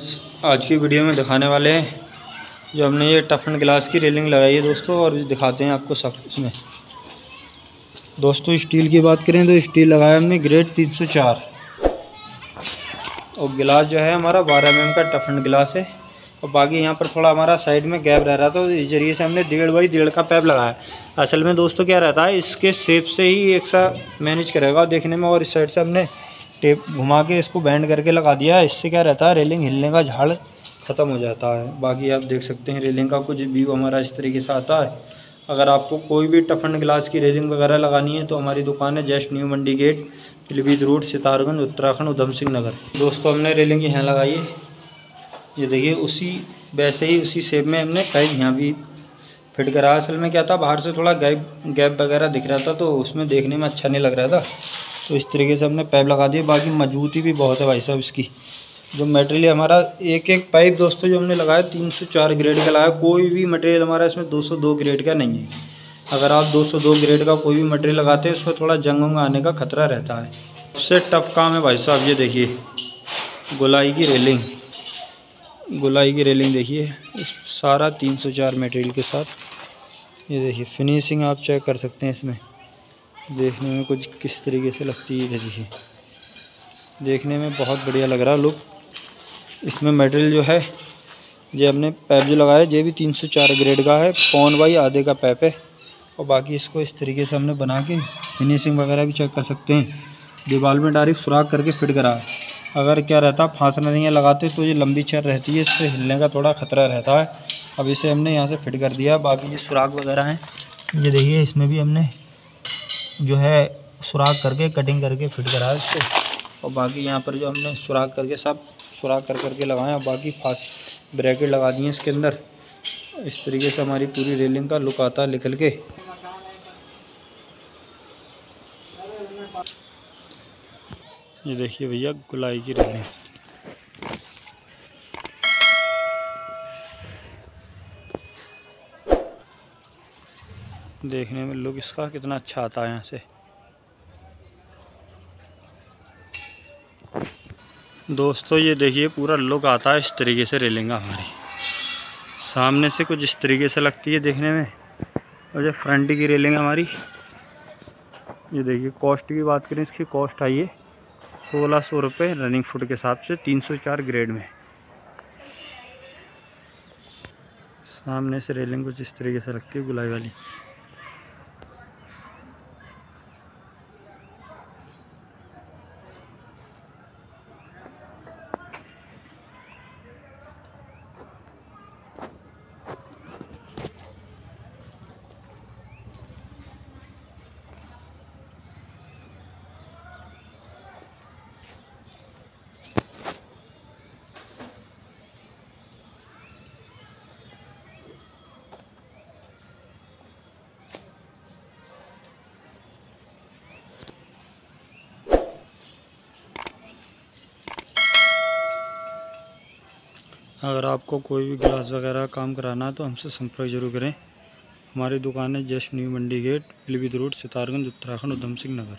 आज की वीडियो में दिखाने वाले हैं जो हमने ये टफन ग्लास की रेलिंग लगाई है दोस्तों, और दिखाते हैं आपको सब इसमें। दोस्तों, स्टील की बात करें तो स्टील लगाया हमने ग्रेड 304 और गिलास जो है हमारा 12 एम का टफन गिलास है। और बाकी यहाँ पर थोड़ा हमारा साइड में गैप रह रहा था तो इस ज़रिए से हमने डेढ़ बाई डेढ़ का पैप लगाया। असल में दोस्तों क्या रहता है, इसके शेप से ही एक सा मैनेज करेगा देखने में, और इस साइड से हमने टेप घुमा के इसको बैंड करके लगा दिया। इससे क्या रहता है, रेलिंग हिलने का झाड़ ख़त्म हो जाता है। बाकी आप देख सकते हैं, रेलिंग का कुछ व्यू हमारा इस तरीके से आता है। अगर आपको कोई भी टफन ग्लास की रेलिंग वगैरह लगानी है तो हमारी दुकान है just new mandi gate Pilibhit road, Sitarganj, Uttarakhand, Udham Singh Nagar. दोस्तों, हमने रेलिंग यहाँ लगाई है। ये देखिए, उसी, वैसे ही उसी शेप में हमने कई यहाँ भी फिट करा। असल में क्या था, बाहर से थोड़ा गैप गैप वगैरह दिख रहा था तो उसमें देखने में अच्छा नहीं लग रहा था। तो इस तरीके से हमने पाइप लगा दिया। बाकी मजबूती भी बहुत है भाई साहब इसकी। जो मटेरियल हमारा एक एक पाइप दोस्तों जो हमने लगाया, तीन सौ चार ग्रेड का लगाया। कोई भी मटेरियल हमारा इसमें दो सौ दो ग्रेड का नहीं है। अगर आप दो सौ दो ग्रेड का कोई भी मटेरियल लगाते हैं, उसमें थोड़ा जंग वंग आने का खतरा रहता है। सबसे टफ काम है भाई साहब, ये देखिए। गोलाई की रेलिंग गोलाई की रेलिंग देखिए। सारा 304 मटेरियल के साथ। ये देखिए फिनिशिंग आप चेक कर सकते हैं इसमें। देखने में कुछ किस तरीके से लगती है देखिए। देखने में बहुत बढ़िया लग रहा है लुक। इसमें मटेरियल जो है, ये हमने पैप जो लगाया, ये भी 304 ग्रेड का है। पौन बाई आधे का पैप है। और बाकी इसको इस तरीके से हमने बना के फिनिशिंग वगैरह भी चेक कर सकते हैं। दीवार में डायरेक्ट सुराख करके फिट करा। अगर क्या रहता फांसना नहीं है लगाते तो ये लंबी चेयर रहती है, इससे हिलने का थोड़ा ख़तरा रहता है। अब इसे हमने यहाँ से फिट कर दिया। बाकी ये सुराख वगैरह हैं। ये देखिए, इसमें भी हमने जो है सुराख करके कटिंग करके फिट करा है इसको। और बाकी यहाँ पर जो हमने सुराख करके, सब सुराख कर करके लगाए और बाकी फास्ट ब्रैकेट लगा दिए इसके अंदर। इस तरीके से हमारी पूरी रेलिंग का लुक आता है निकल के। ये देखिए भैया, गुलाई की रेलिंग देखने में लुक इसका कितना अच्छा आता है यहाँ से। दोस्तों, ये देखिए, पूरा लुक आता है इस तरीके से रेलिंग हमारी। सामने से कुछ इस तरीके से लगती है देखने में। और जो फ्रंट की रेलिंग हमारी। ये देखिए, कॉस्ट की बात करें, इसकी कॉस्ट आई है सोलह सौ रुपये रनिंग फुट के हिसाब से, तीन सौ चार ग्रेड में। सामने से रेलिंग कुछ इस तरीके से लगती है, गुलाई वाली। अगर आपको कोई भी ग्लास वगैरह काम कराना है तो हमसे संपर्क ज़रूर करें। हमारी दुकान है just new mandi gate Pilibhit road, Sitarganj, Uttarakhand, Udham Singh Nagar.